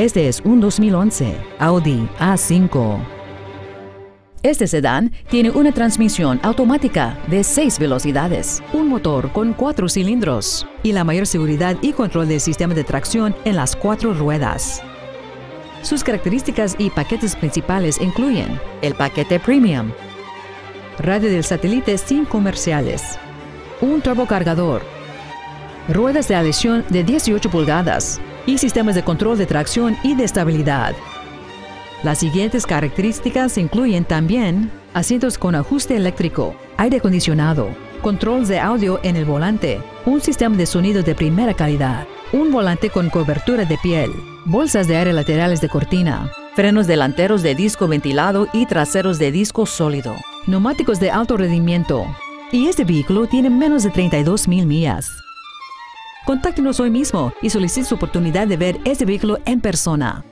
Este es un 2011 Audi A5. Este sedán tiene una transmisión automática de 6 velocidades, un motor con 4 cilindros y la mayor seguridad y control del sistema de tracción en las cuatro ruedas. Sus características y paquetes principales incluyen el paquete Premium, radio del satélite sin comerciales, un turbocargador, ruedas de adhesión de 18 pulgadas y sistemas de control de tracción y de estabilidad. Las siguientes características incluyen también asientos con ajuste eléctrico, aire acondicionado, controls de audio en el volante, un sistema de sonido de primera calidad, un volante con cobertura de piel, bolsas de aire laterales de cortina, frenos delanteros de disco ventilado y traseros de disco sólido, neumáticos de alto rendimiento. Y este vehículo tiene menos de 32 mil millas. Contáctenos hoy mismo y solicite su oportunidad de ver este vehículo en persona.